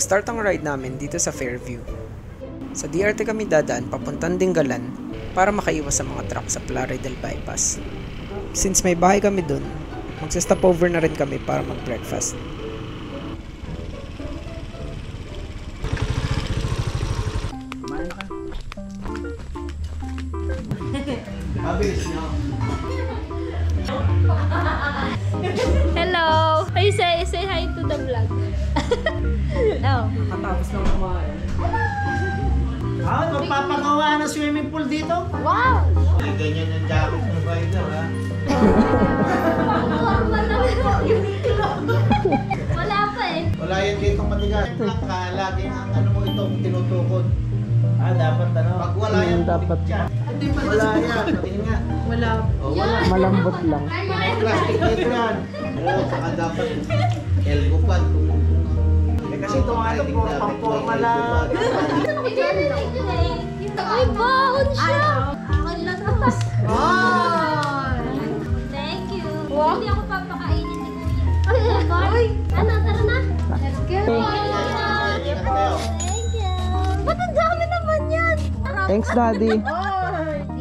Nag-start ang ride namin dito sa Fairview. Sa DRT kami dadaan papuntang Dingalan para makaiwas sa mga truck sa Plaridel Bypass. Since may bahay kami dun, magsa-stop over na rin kami para mag-breakfast. Oh. Katapos ng kumain. Ah, magpapagawa ng swimming pool dito? Wow! Ay, ganyan ang jacket ng rider, ha? Wala pa eh. Wala yan dito matigas. Lang ka, lagi ang ano mo itong tinutukod. Ah, dapat ano? Pag wala yan, Hmm, dapat. yan. Wala yan, patingin nga. Wala. Oh, wala. Malambot lang. Plastic dito yan. Oo, saka dapat elbow pad. Eh, kasi ito nga ito, puro pang-forma lang. Ay, baon siya! Lang to. Thank you. Hindi ako papakainin ni Kuya. Ay, ano, tara na. Let's go. Thank you. Ba't ang dami naman yan? Thanks, Daddy.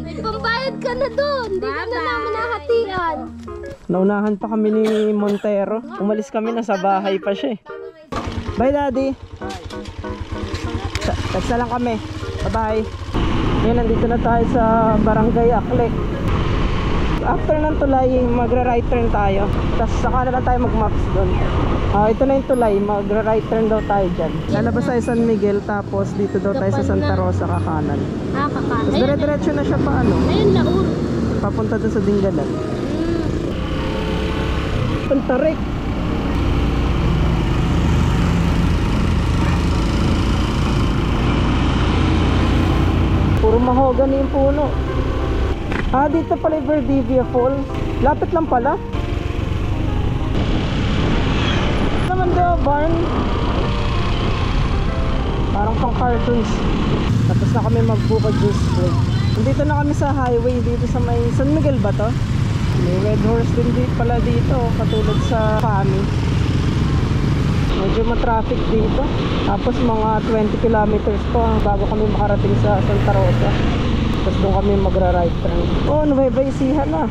May pambayad ka na doon. Hindi ka na namin nahatian. Naunahan pa kami ni Montero. Umalis kami na sa bahay pa siya eh. Bye, Daddy. Sa- Text na lang kami. Bye-bye. Ngayon, nandito na tayo sa Barangay Akle. After ng tulay, magra-right turn tayo. Tapos saka na lang tayo mag-maps doon. Ah, ito na yung tulay, magra-right turn daw tayo dyan. Lalabas tayo San Miguel, tapos dito daw tayo sa Santa Rosa kakanan. Ah, kaka. Tapos dire-diretso na siya pa ano, ayun na, ur. papunta doon sa Dingalan. Pantarik! Mahogany yung puno. Ah, dito pala yung Valdivia Falls. Lapit lang pala. Ano naman daw, barn. Parang pang cartoons. Tapos na kami magbuka juice. Nandito na kami sa highway dito sa may San Miguel ba to? May red horse din dito pala dito, katulad sa Kami. Medyo matraffic dito. Tapos mga 20 kilometers pa bago kami makarating sa Santa Rosa. Tapos doon kami magra-right turn. Oh, Nueva Ecija na.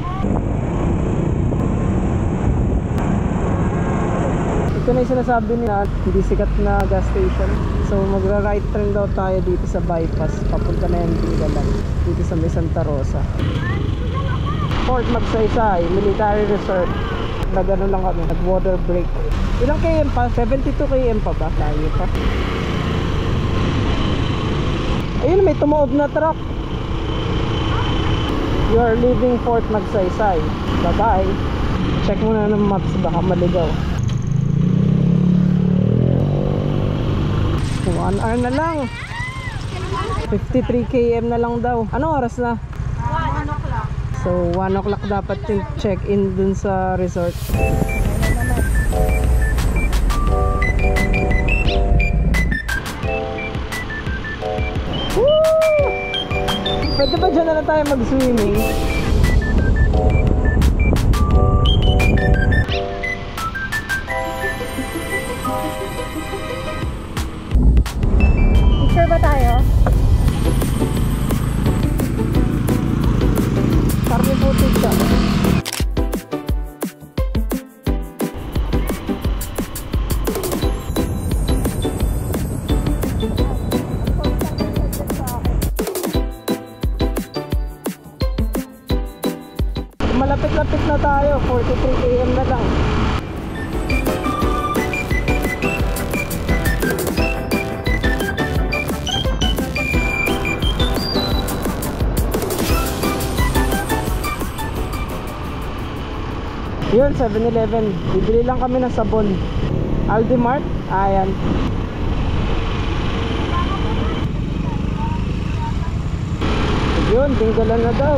Ito na yung sinasabi nila, hindi sikat na gas station. So magra-right turn daw tayo dito sa bypass. Papunta na yan Dingalan. Dito sa may Santa Rosa. Fort Magsaysay, Military Resort. Nagano lang kami, nag-water break. Ilang km pa? 72 km pa ba? Layo pa. Ayun, may tumuod na truck. You are leaving Fort Magsaysay. Bye-bye. Check muna ng maps, baka maligaw. One hour na lang. 53 km na lang daw. Anong oras na? So, 1 o'clock dapat yung check-in dun sa resort. Pwede ba dyan na lang tayo mag-swimming? Yun, 7-Eleven. Bibili lang kami ng sabon. Aldi Mart? Ayan. Yun, tinggalan na daw.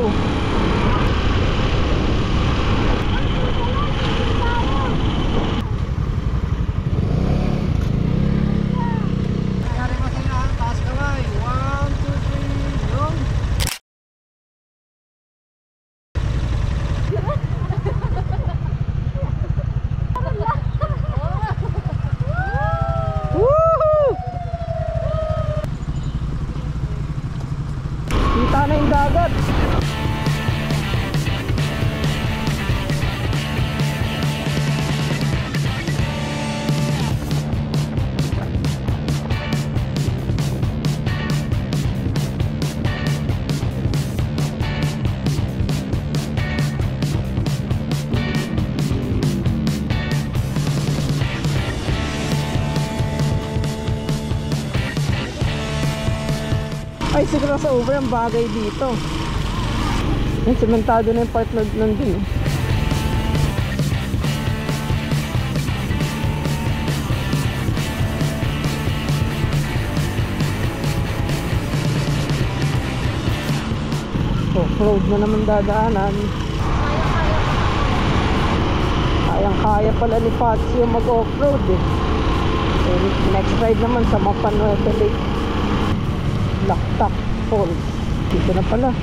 Bicycle crossover ang bagay dito. Yung sementado na yung part na nandun eh. Off-road na naman dadaanan. Kayang-kaya pala ni Patsy yung mag-off-road eh. So, next ride naman sa Mapanueta Lake. Laktak Falls. Dito na pala.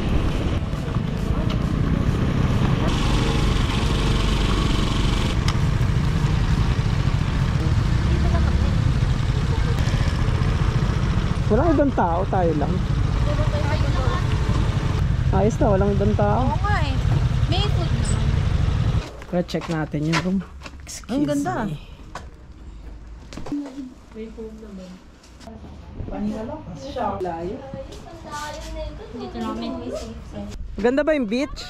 Walang ibang tao, tayo lang. Ayos na, walang ibang tao. Oo nga eh. May food naman. Kaya check natin yung room. Excuse Ang ganda. me. Layo. Dito namin. Ganda ba yung beach?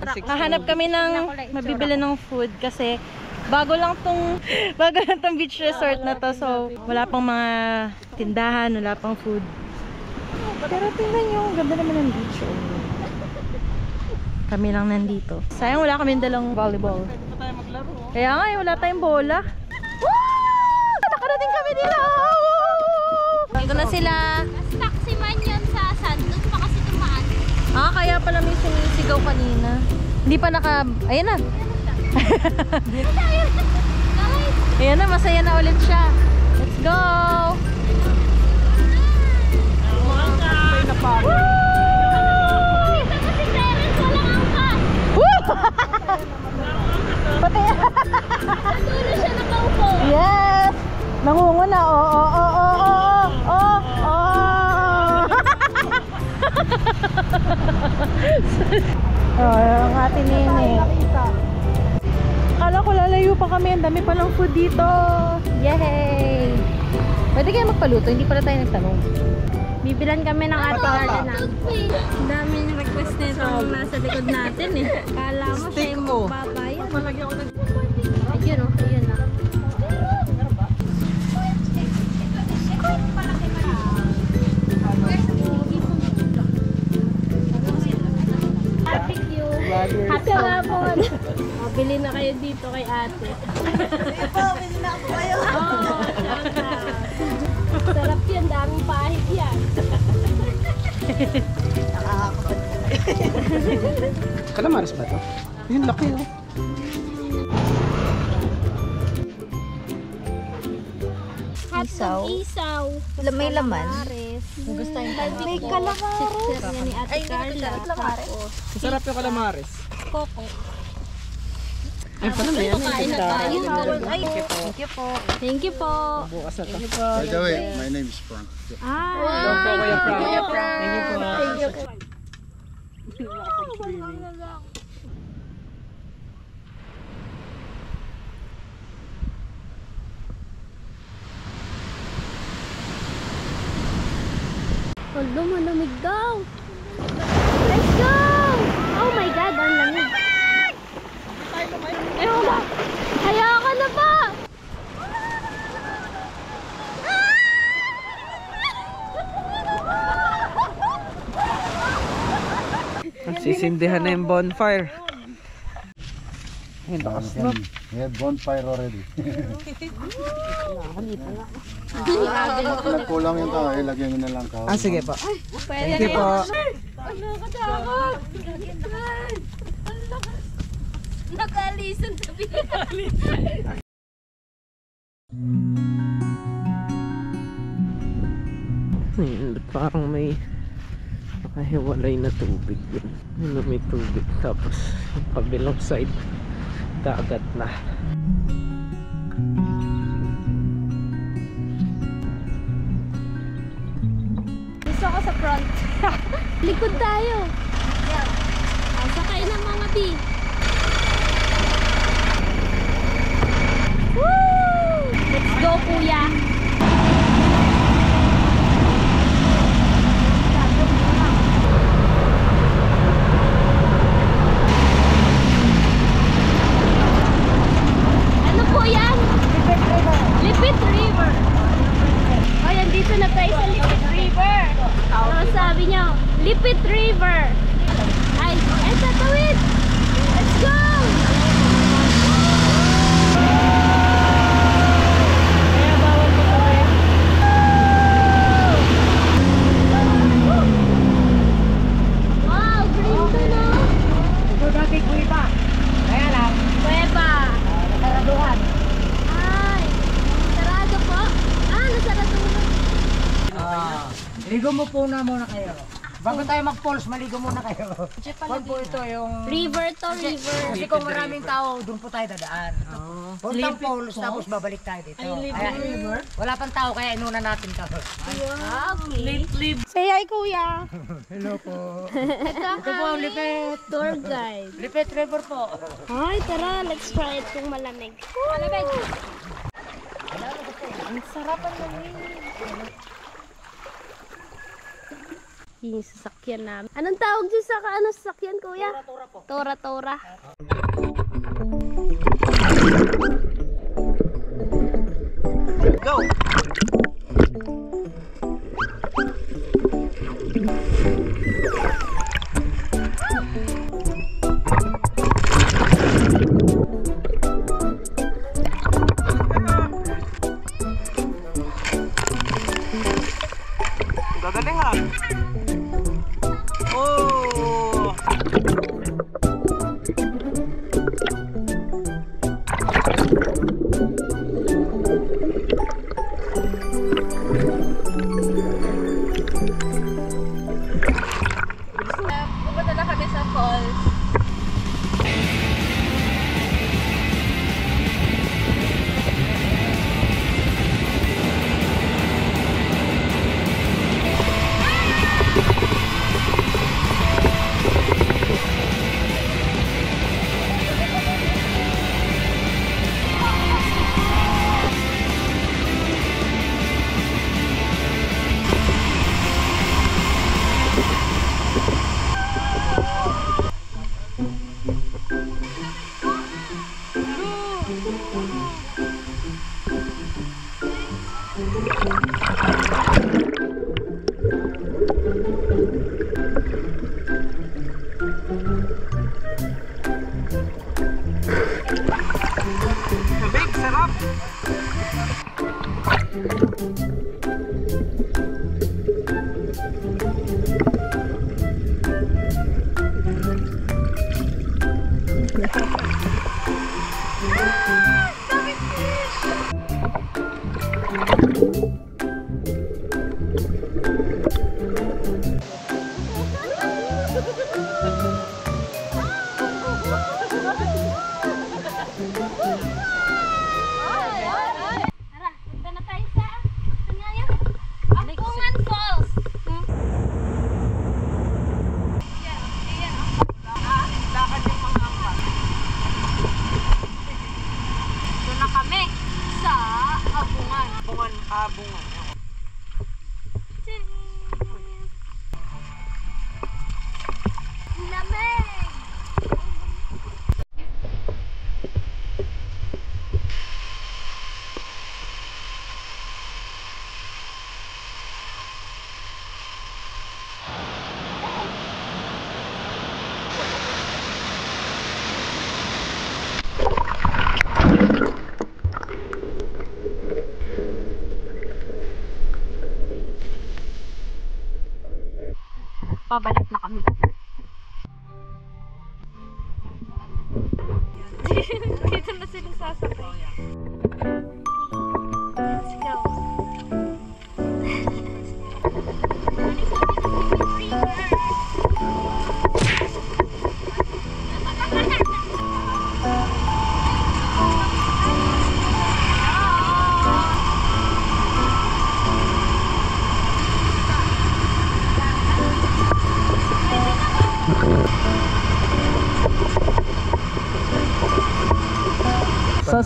Hahanap kami ng mabibili ng food kasi bago lang tong bago lang tong beach resort na to so wala pang mga tindahan, wala pang food. Pero tingnan nyo, ganda naman ng beach. Oh. Kami lang nandito. Sayang wala kami dalang volleyball. Kaya nga, eh, wala tayong bola. Woo! Nakarating kami nila! Dito na sila. Taxi man yun sa sand. Doon pa kasi tumaan. Ah, kaya pala may sumisigaw kanina. Hindi pa naka... Ayan na. Ayan na, masaya na ulit siya. Let's go! Dito dami palang food dito. Yay! Pwede kayo magpaluto. Hindi pala tayo nagtanong. Bibilan kami ng ate garden namin. Ang daming request nito nasa likod natin eh. Kala mo siya yung magbabayad. Malagyan ko ng... Mabili na kayo dito kay ate. Mabili na ako kayo. Sarap yan, daming pahit yan. Calamares ba to? Yun, laki oh. Isaw. Isaw. May laman. Gusto yung May niya ni Ate Carla. Tapos, Masarap yung calamares. Coco. Ay, paano na yan? Kain na tayo. Ay, thank you po. Thank you po. Bukas na to. By the way, my name is Frank. Ah, po. Kuya Frank. Thank you po. Thank you po. Hala, malamig daw. Let's go! Oh my God, ang lamig. Ewan ba? Kaya ka na ba? Sisindihan na yung bonfire. Ayun, lakas na. We have bonfire already. Kulang yung tao, eh, lagyan nyo na lang kahon. Ah, sige po. Thank you po. Ano? Nag-alisan sa Hmm, ba't parang may nakahiwalay na tubig yun. Ano may tubig tapos yung side dagat na. Gusto ko sa front. Likod tayo. Ah, sakay ng mga B. Woo! Let's go, kuya. Ano po yan? Lipit River. Ayan, dito na tayo sa Lipit River. Ano sabi niyo? Lipit River. Ay, ay, tatawid. Let's go! Kaya bawal po kami. Wow, green to no? Ito dati kuiba. Kaya lang. Kuiba. Nasaraduhan. Ay, sarado po? Ah, nasaraduhan. Ligo mo po na muna kayo. Bago tayo mag-falls, maligo muna kayo. Kung po ito yung... River to river. Kasi kung maraming tao, doon po tayo dadaan. Puntang falls, tapos babalik tayo dito. Kaya, wala pang tao, kaya inuna natin to. Okay. Say hi, kuya. Hello po. Ito Ito po, Lipet. tour guide. Lipet River po. Ay, tara, let's try it kung malamig. Malamig! Ang sarap ang lamig. Yung sasakyan namin. Anong tawag dyan sa ano sasakyan, kuya? Tora-tora po. Tora-tora. Go!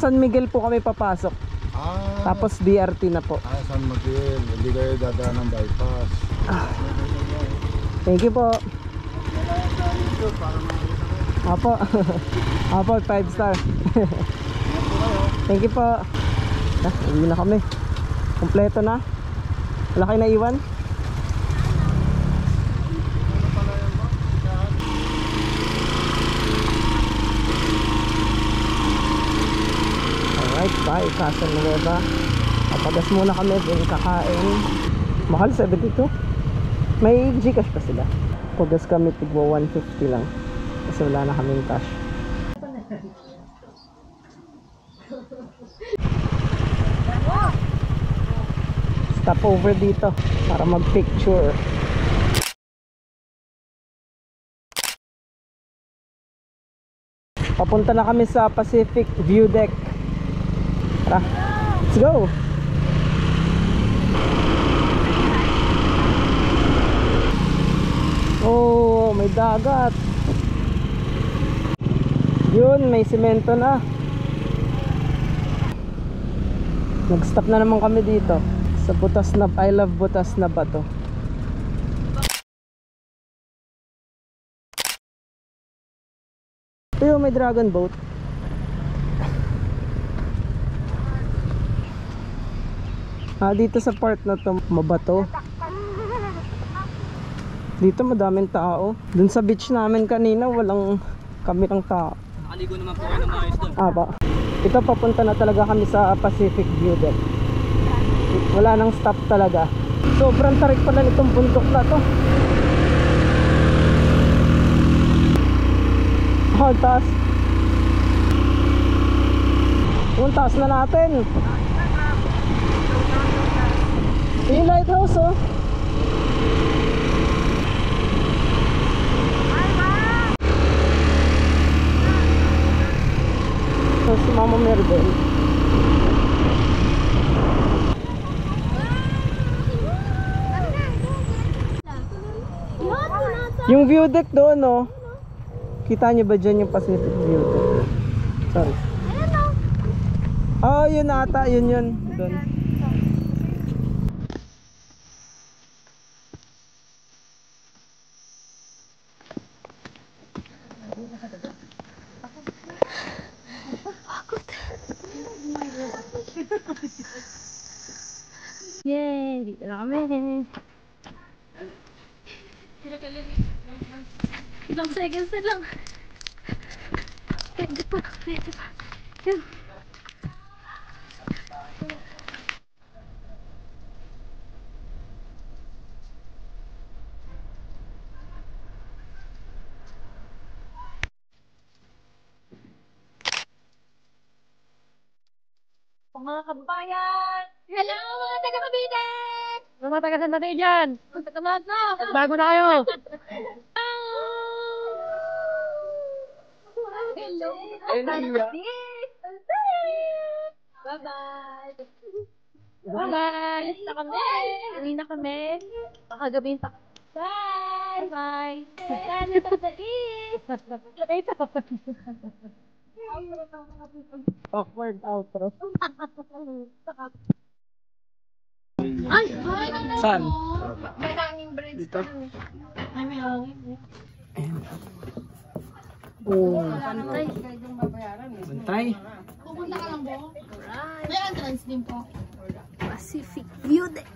San Miguel po kami papasok. Ah, Tapos BRT na po. ah, San Miguel. Hindi kayo dadaan ng bypass. Thank you po. Apo. Apo, 5 star. Thank you po. Ah, uwi na kami. Kompleto na. Wala kayo naiwan? Bike by Casa Nueva. Papagas muna kami, then kakain. Mahal 72. May Gcash pa sila. Pagas kami tigwa 150 lang. Kasi wala na kaming cash. Stop over dito para mag-picture. Papunta na kami sa Pacific View Deck. Tara, let's go! Oh, may dagat. Yun, may simento na. Nag-stop na naman kami dito sa butas na I love butas na bato. Pero may dragon boat. Ah, dito sa part na to, mabato. Dito madaming tao. Dun sa beach namin kanina, walang kami ng tao. Nakaligo naman po kayo ng maayos doon. Ah, ba. Ito papunta na talaga kami sa Pacific View Deck. Wala nang stop talaga. Sobrang tarik pala nitong bundok na to. Oh, taas. Ang taas na natin. Yung lighthouse oh. So, si Mama Merbel. Yung view deck doon, no? Kita niyo ba dyan yung Pacific view deck? Sorry. Oh, yun ata, yun yun. Doon. Yay! Dito na kami. Ilang seconds na lang. Pwede pa, pwede pa. Yun. Mga kabayan! Mga taga San Mateo dyan! Na! Bago na kayo! Hello! Hello! Bye-bye! Bye-bye! Na kami! Uwi na kami! Pakagabi pa. Bye! Bye! Sana tatali! Awkward outro. Ay! Saan? May hanging bread. Dito? Ay, may hanging. Oh, Pantay. bantay. Pupunta ka lang po? Alright. May entrance din po. Pacific View Deck.